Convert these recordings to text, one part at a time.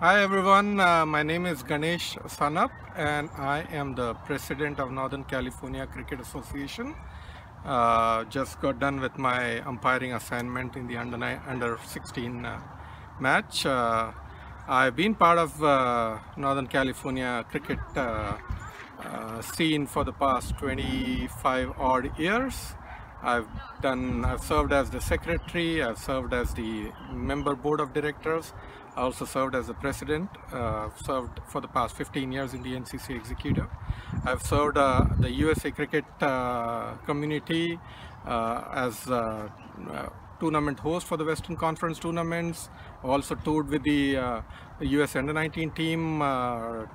Hi everyone, uh, my name is Ganesh Sanap and I am the president of Northern California Cricket Association. Uh, just got done with my umpiring assignment in the under, under 16 uh, match. Uh, I've been part of uh, Northern California cricket uh, scene for the past 25 odd years. I've done, I've served as the secretary, I've served as the member board of directors, I also served as the president, uh, served for the past 15 years in the NCC executive. I've served uh, the USA cricket uh, community uh, as uh, uh, tournament host for the Western Conference tournaments, also toured with the US Under-19 team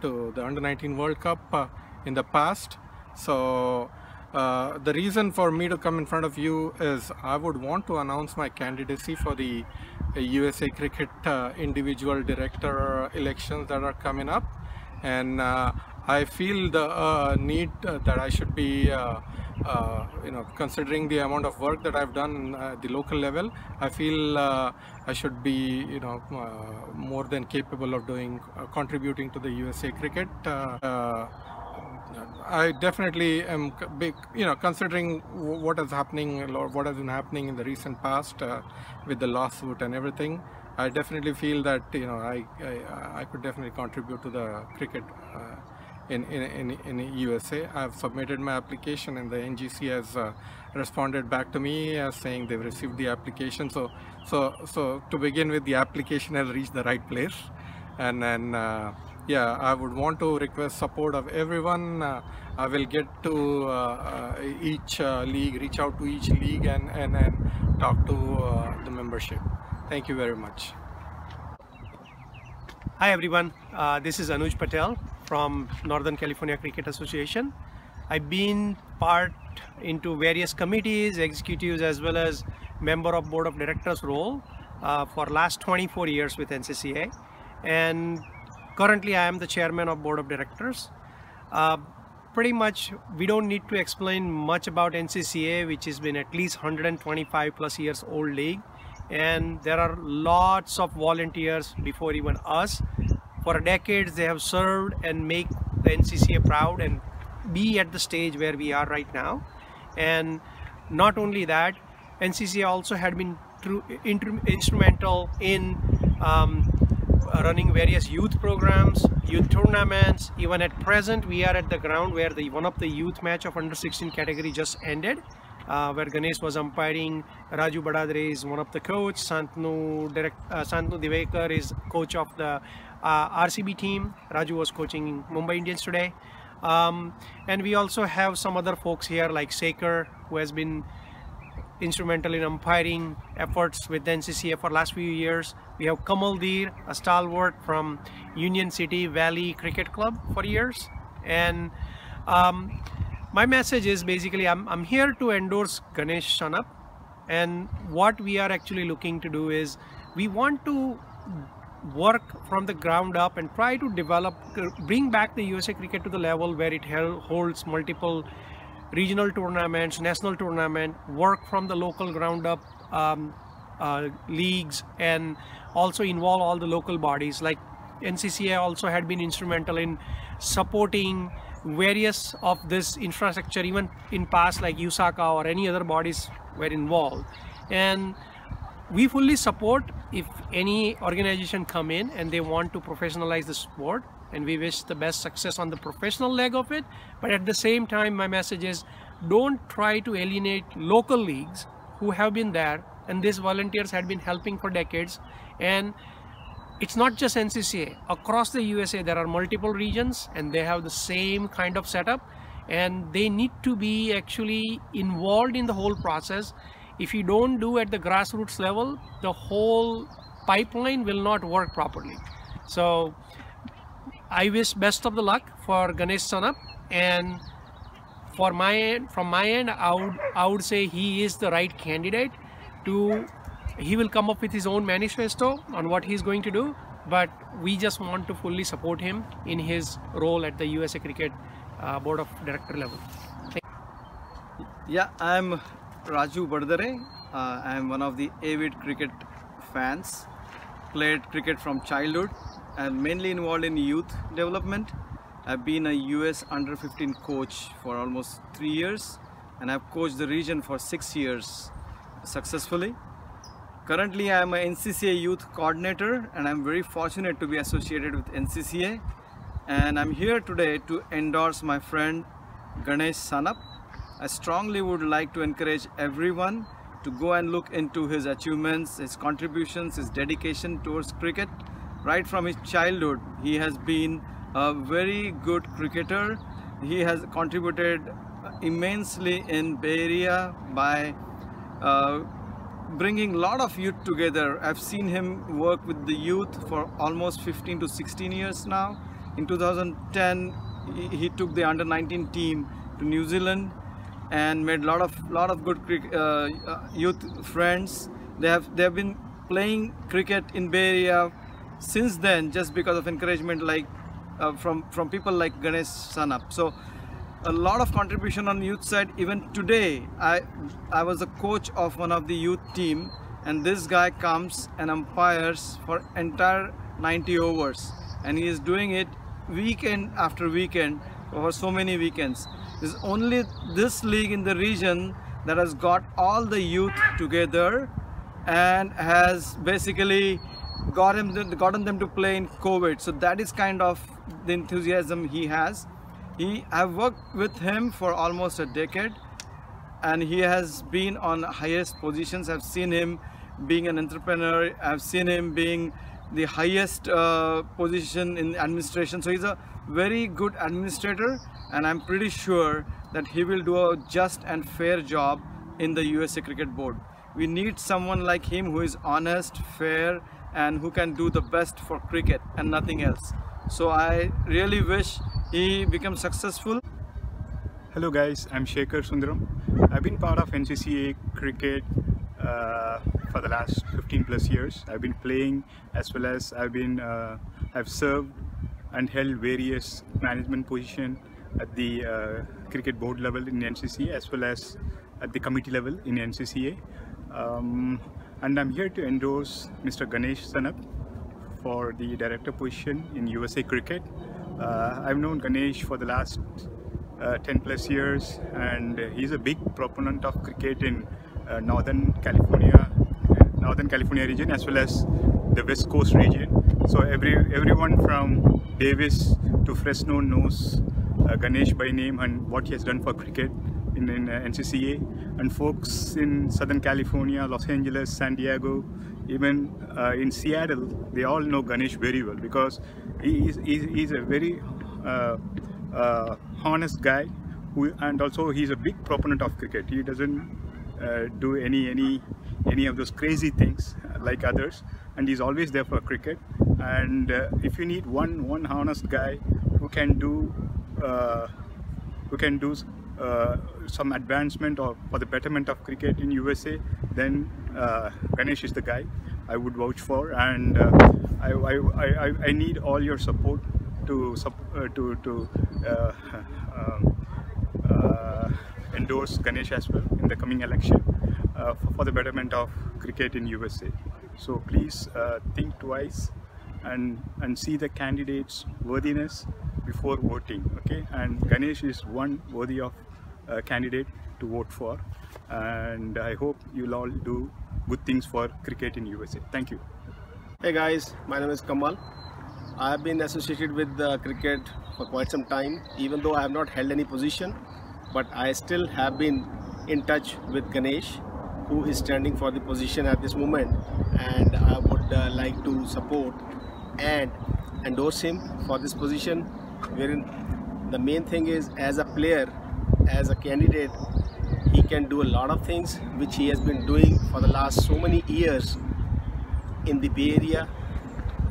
to the Under-19 World Cup in the past. So uh, the reason for me to come in front of you is I would want to announce my candidacy for the USA Cricket uh, individual director elections that are coming up. And uh, I feel the uh, need uh, that I should be you know considering the amount of work that I've done at the local level I feel I should be you know more than capable of doing contributing to the USA cricket I definitely am you know, considering wh- what is happening, what has been happening in the recent past uh, with the lawsuit and everything. I definitely feel that you know I I, I could definitely contribute to the cricket uh, in, in in in USA. I've submitted my application and the NGC has uh, responded back to me uh, saying they've received the application. So so so to begin with, the application has reached the right place and then uh, yeah i would want to request support of everyone. Uh, i will get to uh, uh, each uh, league reach out to each league and and, and talk to uh, the membership. Thank you very much. Hi everyone, uh, this is Anuj Patel from Northern California Cricket Association. I've been part into various committees, executives as well as member of board of directors role for last 24 years with NCCA and currently I am the chairman of board of directors. Uh, pretty much we don't need to explain much about NCCA which has been at least 125 plus years old league. And there are lots of volunteers before even us. For decades they have served and make the NCCA proud and be at the stage where we are right now. And not only that NCCA also had been through, instrumental in um, running various youth programs, youth tournaments. Even at present, we are at the ground where the one of the youth match of under 16 category just ended, uh, where Ganesh was umpiring. Raju Badadre is one of the coach. Santanu direct, uh, Santanu Divekar is coach of the uh, RCB team. Raju was coaching Mumbai Indians today. Um, and we also have some other folks here like Shekhar, who has been instrumental in umpiring efforts with the NCCA for last few years. We have Kamal Dir, a stalwart from Union City Valley Cricket Club for years. And um, my message is basically I'm, I'm here to endorse Ganesh Sanap. And what we are actually looking to do is we want to work from the ground up and try to develop, bring back the USA cricket to the level where it holds multiple regional tournaments, national tournament, work from the local ground up um, uh, leagues, and also involve all the local bodies. Like NCCA also had been instrumental in supporting various of this infrastructure, even in past like USACA or any other bodies were involved. And we fully support if any organization come in and they want to professionalize the sport and we wish the best success on the professional leg of it. But at the same time my message is don't try to alienate local leagues who have been there and these volunteers had been helping for decades. And it's not just NCCA across the USA there are multiple regions and they have the same kind of setup. And they need to be actually involved in the whole process. If you don't do at the grassroots level the whole pipeline will not work properly. So I wish best of the luck for Ganesh Sanap and for my end from my end I would I would say he is the right candidate to he will come up with his own manifesto on what he's going to do but we just want to fully support him in his role at the USA Cricket uh, Board of Director level. Yeah, I'm Raju Badadare. Uh, I'm one of the avid cricket fans. Played cricket from childhood and mainly involved in youth development. I've been a US under 15 coach for almost three years and I've coached the region for six years successfully. Currently, I am an NCCA youth coordinator and I'm very fortunate to be associated with NCCA. And I'm here today to endorse my friend Ganesh Sanap. I strongly would like to encourage everyone to go and look into his achievements, his contributions, his dedication towards cricket. Right from his childhood, he has been a very good cricketer. He has contributed immensely in Bay Area by uh, bringing a lot of youth together. I've seen him work with the youth for almost 15 to 16 years now. In 2010, he, he took the under 19 team to New Zealand and made a lot of lot of good uh, uh, youth friends. They have they have been playing cricket in Bay Area since then, just because of encouragement like uh, from from people like Ganesh Sanap. So a lot of contribution on youth side. Even today, I I was a coach of one of the youth team, and this guy comes and umpires for entire 90 overs, and he is doing it weekend after weekend over so many weekends. There's only this league in the region that has got all the youth together and has basically got him gotten them to play in COVID. So that is kind of the enthusiasm he has. He I've worked with him for almost a decade and he has been on highest positions. I've seen him being an entrepreneur. I've seen him being the highest uh, position in administration. So he's a very good administrator and I'm pretty sure that he will do a just and fair job in the USA Cricket Board. We need someone like him who is honest, fair and who can do the best for cricket and nothing else. So I really wish he becomes successful. Hello guys, I'm Shekhar Sundaram. I've been part of NCCA cricket uh, for the last 15 plus years. I've been playing as well as I've been uh, I've served and held various management position at the uh, cricket board level in NCCA as well as at the committee level in NCCA. Um, and I'm here to endorse Mr. Ganesh Sanap for the director position in USA Cricket. Uh, I've known Ganesh for the last uh, 10 plus years and he's a big proponent of cricket in uh, Northern California, Northern California region as well as the West Coast region. So every everyone from Davis to Fresno knows uh, Ganesh by name and what he has done for cricket in, in uh, NCCA and folks in Southern California, Los Angeles, San Diego, even uh, in Seattle, they all know Ganesh very well because he is he's, he's a very uh, uh, honest guy who, and also he's a big proponent of cricket. He doesn't uh, do any any any of those crazy things like others and he's always there for cricket and uh, if you need one one honest guy who can do uh, who can do uh, some advancement or for the betterment of cricket in USA, then uh, Ganesh is the guy I would vouch for, and uh, I, I, I, I, need all your support to uh, to to uh, endorse Ganesh as well in the coming election for, for, the betterment of cricket in USA. So please think twice and and see the candidates' worthiness before voting okay? And Ganesh is one worthy of uh, candidate to vote for. And I hope you'll all do good things for cricket in USA thank you. Hey guys. My name is Kamal. I have been associated with uh, cricket for quite some time even though I have not held any position but I still have been in touch with Ganesh who is standing for the position at this moment. And I would uh, like to support and endorse him for this position wherein the main thing is as a player as a candidate he can do a lot of things which he has been doing for the last so many years in the Bay Area.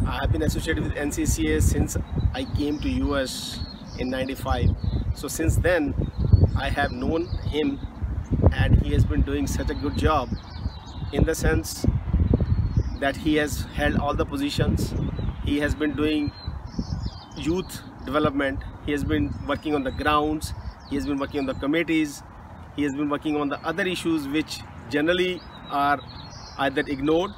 I have been associated with NCCA since I came to US in 95 so since then I have known him and he has been doing such a good job in the sense that he has held all the positions he has been doing youth development. He has been working on the grounds. He has been working on the committees. He has been working on the other issues which generally are either ignored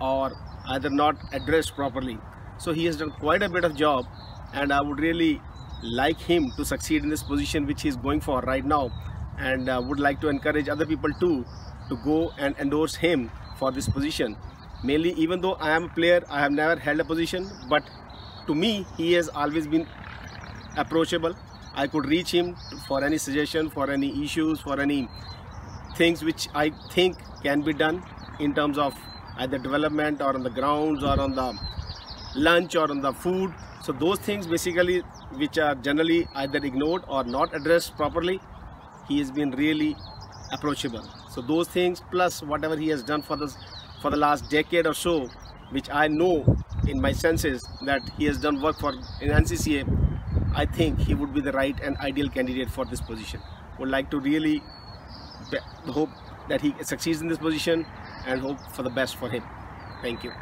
or either not addressed properly. So he has done quite a bit of job and I would really like him to succeed in this position which he is going for right now. And uh, would like to encourage other people too to go and endorse him for this position. Mainly even though I am a player, I have never held a position but to me he has always been approachable. I could reach him for any suggestion, for any issues, for any things which I think can be done in terms of either development or on the grounds or on the lunch or on the food. So those things basically which are generally either ignored or not addressed properly, he has been really approachable. So those things plus whatever he has done for this for the last decade or so, which I know in my senses that he has done work for in NCCA, I think he would be the right and ideal candidate for this position. Would like to really hope that he succeeds in this position and hope for the best for him. Thank you.